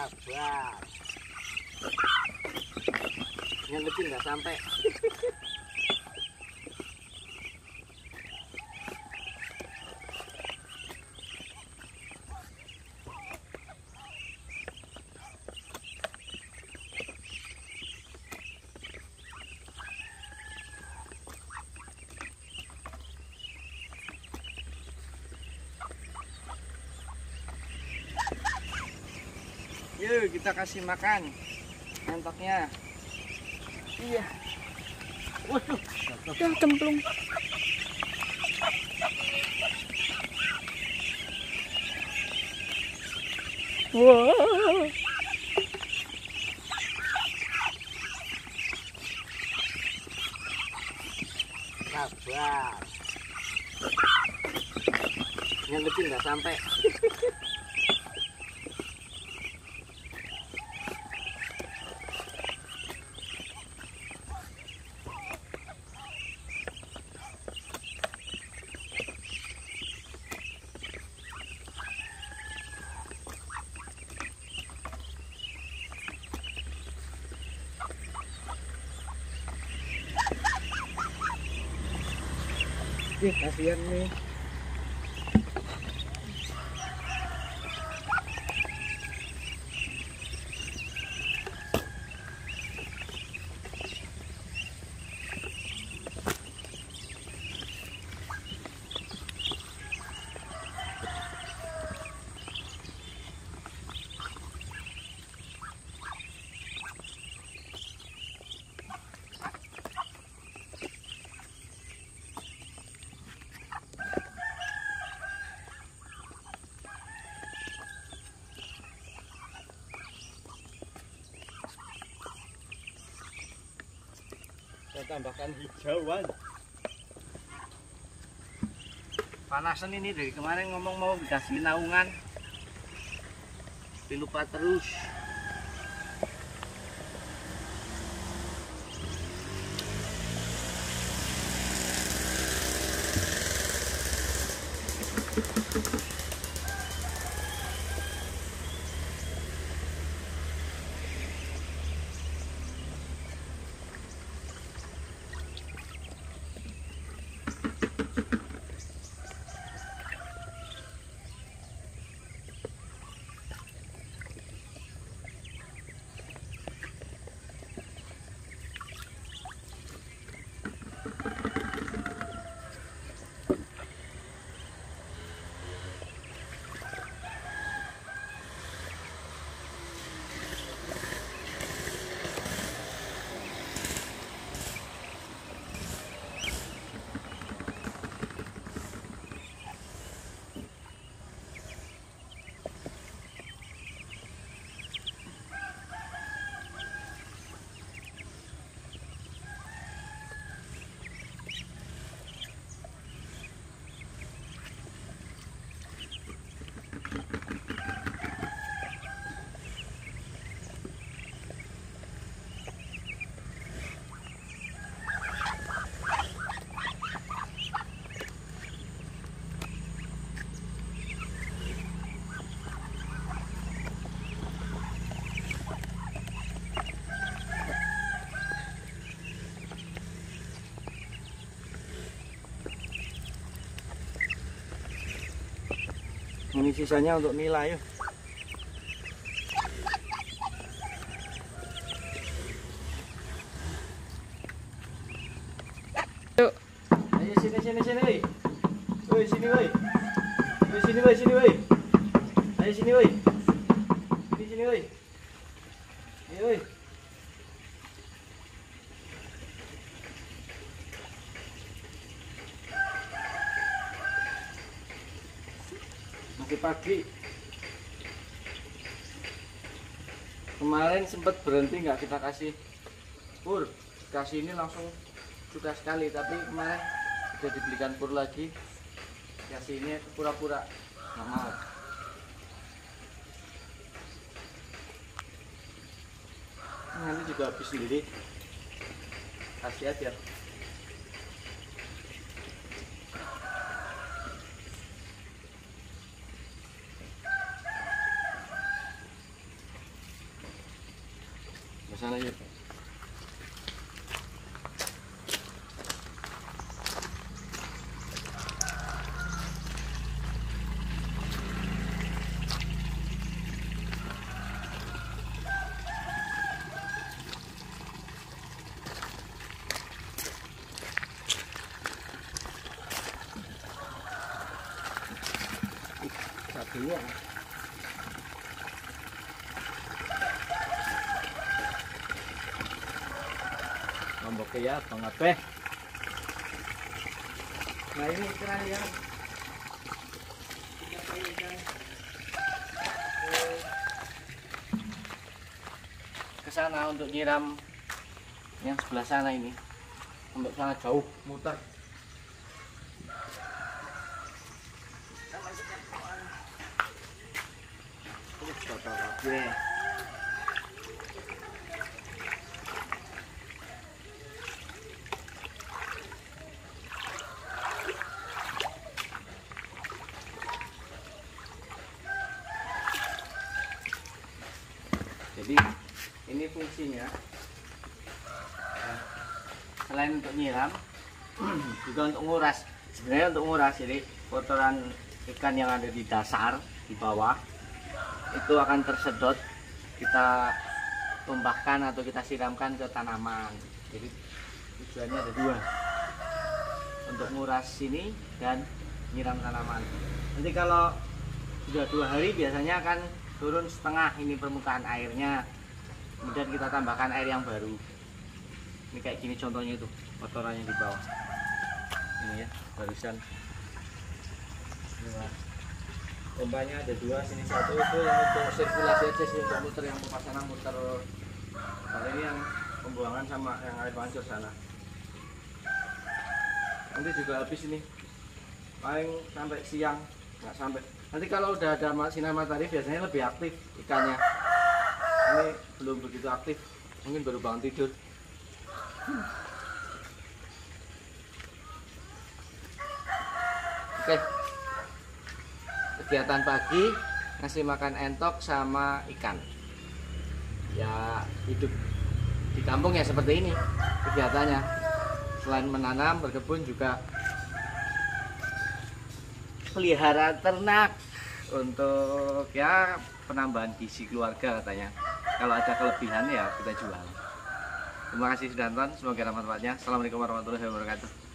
sabar. Yang kecil nggak sampai Yuk kita kasih makan. Mantoknya Iya. Waduh. Ya cemplung. Wow. Sabar. Yang kecil nggak sampai bien, así tambahkan hijauan. Panasan ini dari kemarin ngomong mau dikasih naungan. Tapi lupa terus. Ini sisanya untuk nilai yuk. Yuk. Ayo sini sini sini woi. Sini. Woi sini woi sini woi. Ayo sini woi. Sini sini woi. Ayo woi. Masih pagi. Kemarin sempat berhenti nggak kita kasih pur, kasih ini langsung suka sekali tapi kemarin udah dibelikan pur lagi. Kasih ini pura-pura nggak mau. Nanti juga habis sendiri. Kasih aja sana yuk satunya lombok ya bang ape nah ini Siapa ikan? ke sana untuk nyiram yang sebelah sana ini. Sampai sana jauh. Muter. Ini Jadi ini fungsinya Nah, selain untuk nyiram juga untuk nguras. Sebenarnya untuk nguras jadi kotoran ikan yang ada di dasar di bawah itu akan tersedot kita tumbahkan atau kita siramkan ke tanaman. Jadi tujuannya ada dua untuk nguras sini dan nyiram tanaman. Nanti kalau sudah dua hari biasanya akan turun setengah ini permukaan airnya. Kemudian kita tambahkan air yang baru. Ini kayak gini contohnya itu kotorannya di bawah. Ini ya barusan. Mas. pompanya ada dua sini satu. Itu yang untuk sirkulasi aja sih untuk muter yang pompa sana muter. Kalau ini yang pembuangan sama yang air mancur sana. Nanti juga habis ini. Paling sampai siang nggak sampai nanti kalau udah ada sinar matahari biasanya lebih aktif ikannya. Ini belum begitu aktif. Mungkin baru bangun tidur. Oke. Kegiatan pagi ngasih makan entok sama ikan. Ya hidup di kampung ya seperti ini kegiatannya. Selain menanam berkebun juga pelihara ternak. Untuk ya penambahan gizi keluarga katanya. Kalau ada kelebihan ya kita jual. Terima kasih sudah nonton semoga manfaatnya. Assalamualaikum warahmatullahi wabarakatuh